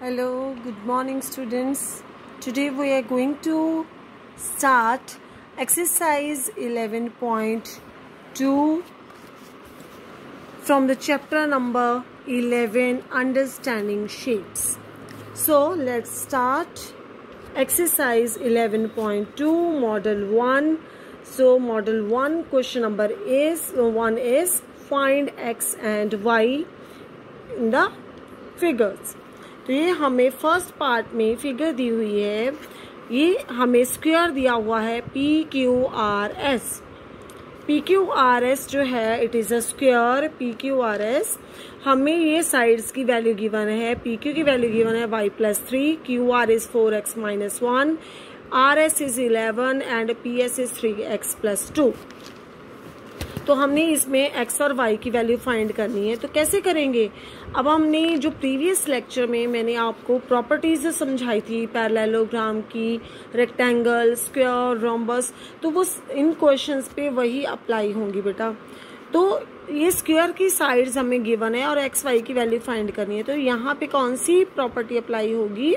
Hello, good morning, students. Today we are going to start exercise 11.2 from the chapter number 11 Understanding Shapes. So let's start exercise 11.2 model 1 so model 1 question number is 1 is find x and y in the figures तो ये हमें first part में figure दी हुई है। ये हमें square दिया हुआ है P Q R S P Q R S जो है it is a square P Q R S हमें ये साइड्स की वैल्यू गिवन है। पी क्यू की वैल्यू गिवन है Y plus three Q R is four X minus one R S is eleven and P S is three X plus two तो हमने इसमें x और वाई की value find करनी है तो कैसे करेंगे? अब हमने जो प्रीवियस लेक्चर में मैंने आपको प्रॉपर्टीज़ समझाई थी पैरेललोग्राम की रेक्टेंगल स्क्वायर रोम्बस तो वो इन क्वेश्चंस पे वही अप्लाई होंगी बेटा। तो ये स्क्वायर की साइड्स हमें गिवन है और एक्स वाई की वैल्यू फाइंड करनी है तो यहाँ पे कौन सी प्रॉपर्टी अप्लाई होगी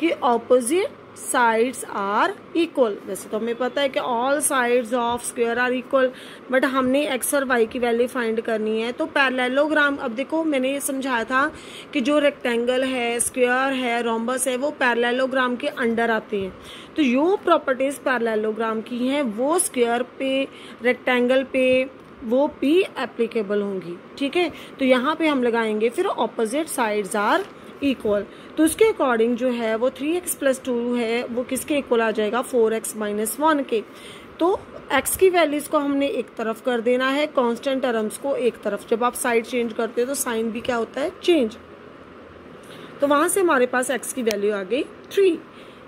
कि ऑपोजिट साइड्स आर इक्वल वैसे तो हमें पता है कि all sides of square are equal but हमने एक्स और वाई की वैल्यू फाइंड करनी है तो पैरेललोग्राम अब देखो मैंने ये समझाया था कि जो रेक्टेंगल है स्क्वायर है रोम्बस है, वो पैरेललोग्राम के अंडर आते हैं। तो जो प्रॉपर्टीज़ पैरेललोग्राम की हैं, वो स्क्वायर पे रेक्टेंगल पे, वो भी एप्लीकेबल होंगी, ठीक है? तो यहाँ पे हम लगाएँगे, फिर ऑपोजिट साइड्स आर इक्वल तो उसके अकॉर्डिंग जो है, वो थ्री एक्स प्लस टू है, वो किसके इक्वल आ जाएगा? फोर एक्स माइनस वन के। तो एक्स की वैल्यूज़ को हमने एक तरफ़ कर देना है कांस्टेंट टर्म्स को एक तरफ़। जब आप साइड चेंज करते हो तो साइन भी क्या होता है? चेंज तो वहाँ से हमारे पास एक्स की वैल्यू आ गई थ्री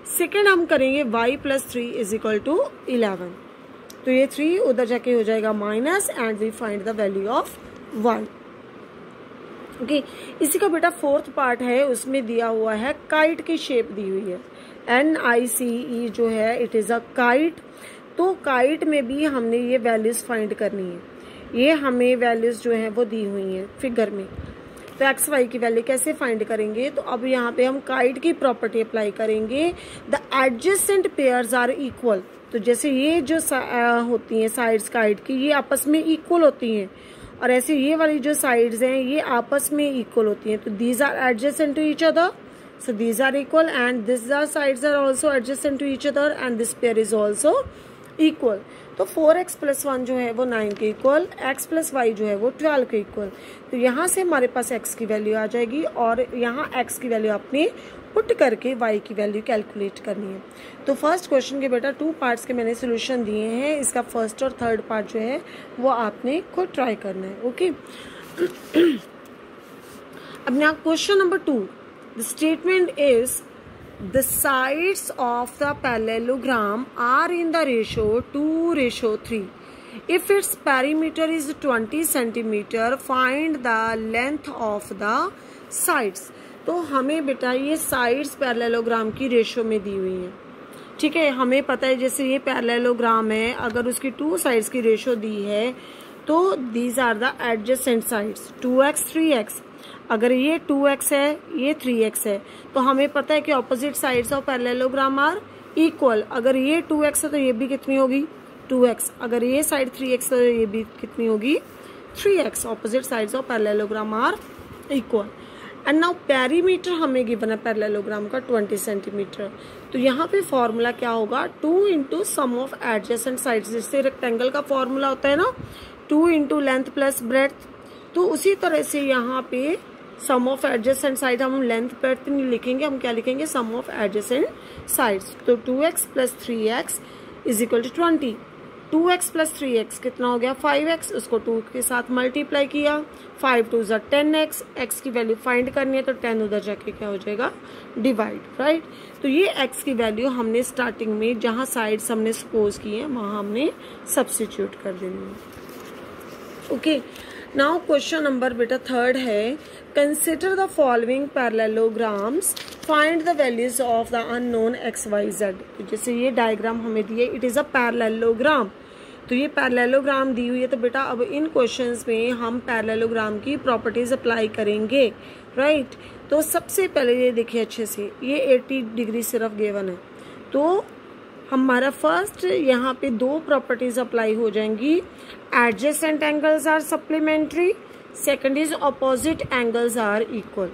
सेकेंड हम करेंगे Y plus three is equal to eleven तो ये थ्री उधर जाके हो जाएगा minus and we find the value of one okay okay, इसी का बेटा फोर्थ पार्ट है उसमें दिया हुआ है काइट की शेप दी हुई है। एन आई सी ई जो है इट इज़ अ काइट तो काइट में भी हमने ये वैल्यूज़ फाइंड करनी है। ये हमें वैल्यूज़ जो है वो दी हुई है फिगर में। तो एक्स वाई की वैल्यू कैसे फाइंड करेंगे? तो अब यहाँ पे हम काइट की प्रॉपर्टी अप्लाई करेंगे। The adjacent pairs are equal तो जैसे ये जो होती हैं साइड्स काइट की ये आपस में इक्वल होती हैं। और ऐसे ये वाली जो साइड्स हैं, ये आपस में इक्वल होती हैं। तो these are adjacent to each other so these are equal and these are sides are also adjacent to each other and this pair is also equal. तो 4x एक्स प्लस वन जो है, वो 9 के equal x plus Y जो है, वो 12 के equal तो यहाँ से हमारे पास x की वैल्यू आ जाएगी और यहाँ x की वैल्यू आपने पुट करके y की वैल्यू कैलकुलेट करनी है। तो फ़र्स्ट क्वेश्चन के बेटा टू पार्ट्स के मैंने सोल्यूशन दिए हैं। इसका फ़र्स्ट और थर्ड पार्ट जो है, वो आपने खुद ट्राई करना है ओके अब यहाँ question number two the statement is the sides of the parallelogram are in the ratio 2 ratio 3 if its perimeter is 20 centimeter, find the length of the sides. तो हमें बेटा ये साइड्स पैरेललोग्राम की ratio में दी हुई है। ठीक है, हमें पता है जैसे ये पैरेललोग्राम है, अगर उसकी टू साइड्स की रेशियो दी है तो these are the adjacent sides two X three X अगर ये टू एक्स है, ये थ्री एक्स है तो हमें पता है कि opposite sides of parallelogram are equal अगर ये टू एक्स है तो ये भी कितनी होगी? टू एक्स अगर ये साइड थ्री एक्स है तो ये भी कितनी होगी? Three X opposite sides of parallelogram are equal and now perimeter हमें गिवन है पैरेललोग्राम का 20 सेंटीमीटर तो यहाँ पे फॉर्मूला क्या होगा? Two into sum of adjacent sides जिससे रेक्टेंगल का फॉर्मूला होता है ना? Two into length plus breadth तो उसी तरह से यहाँ पे सम ऑफ़ एडजेसेंट साइड हम लेंथ ब्रेथ नहीं लिखेंगे, हम क्या लिखेंगे? सम ऑफ़ एडजेसेंट साइड्स तो two X plus three X is equal to twenty two X plus three X कितना हो गया? फाइव एक्स, उसको टू के साथ मल्टीप्लाई किया। फाइव टू ज़ा टेन एक्स एक्स की वैल्यू फाइंड करनी है तो टेन उधर जाके क्या हो जाएगा? डिवाइड राइट तो ये एक्स की वैल्यू हमने स्टार्टिंग में, जहाँ साइड्स हमने सपोज़ की है, वहाँ हमने सब्सिट्यूट कर देनी है। ओके नाउ क्वेश्चन नंबर बेटा थर्ड है। Consider the following parallelograms find the values of the unknown X Y Z जैसे ये डायग्राम हमें दिए इट इज़ अ पैरेललोग्राम तो ये पैरेललोग्राम दी हुई है। तो बेटा, अब इन क्वेश्चंस में हम पैरेललोग्राम की प्रॉपर्टीज़ अप्लाई करेंगे राइट right? तो सबसे पहले ये देखिए अच्छे से, ये 80 डिग्री सिर्फ़ गेवन है। तो हमारा फ़र्स्ट यहाँ पे दो प्रॉपर्टीज़ अप्लाई हो जाएँगी। Adjacent angles are supplementary second is opposite angles are equal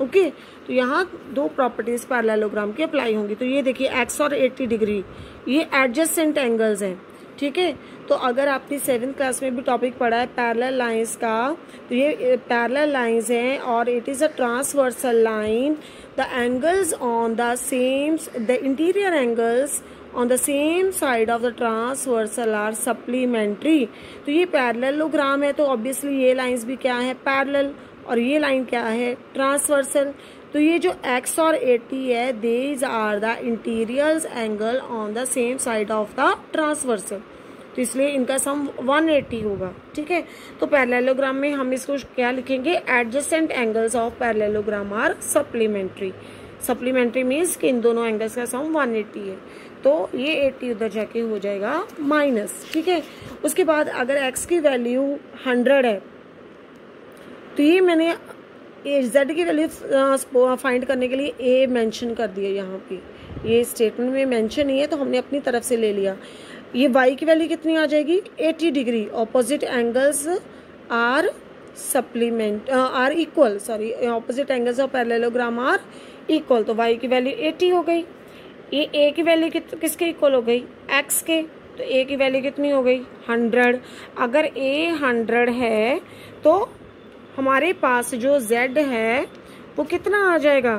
okay तो यहाँ दो प्रॉपर्टीज़ पैरेललोग्राम की अप्लाई होंगी। तो ये देखिए एक्स और 80 डिग्री ये एडजस्टेंट एंगल्स हैं। ठीक है? तो अगर आपने सेवेंथ क्लास में भी टॉपिक पढ़ा है पैरल लाइंस का तो ये पैरल लाइंस हैं और it is a transversal line the angles on the same the interior angles on the same side of the transversal are supplementary तो ये पैरेललोग्राम है तो ऑब्वियसली ये लाइंस भी क्या है? पैरल और ये लाइन क्या है? ट्रांसवर्सल तो ये जो x और 80 है these are the interior angle on the same side of the transversal तो इसलिए इनका सम 180 होगा, ठीक है? तो पैरेललोग्राम में हम इसको क्या लिखेंगे? Adjacent angles of parallelogram are supplementary supplementary means कि इन दोनों एंगल्स का सम 180 है। तो ये 80 उधर जाके हो जाएगा माइनस ठीक है? उसके बाद अगर x की वैल्यू 100 है तो ये मैंने z की वैल्यू फाइंड करने के लिए ए मेंशन कर दिया यहाँ पे। ये स्टेटमेंट में मेंशन नहीं है तो हमने अपनी तरफ़ से ले लिया। ये वाई की वैल्यू कितनी आ जाएगी? 80 degree opposite angles are supplement are equal sorry opposite angles of parallelogram are equal तो वाई की वैल्यू 80 हो गई। ये ए की वैल्यू कित, किसके इक्वल हो गई? एक्स के। तो ए की वैल्यू कितनी हो गई? हंड्रेड अगर ए हंड्रेड है तो हमारे पास जो जेड है वो कितना आ जाएगा?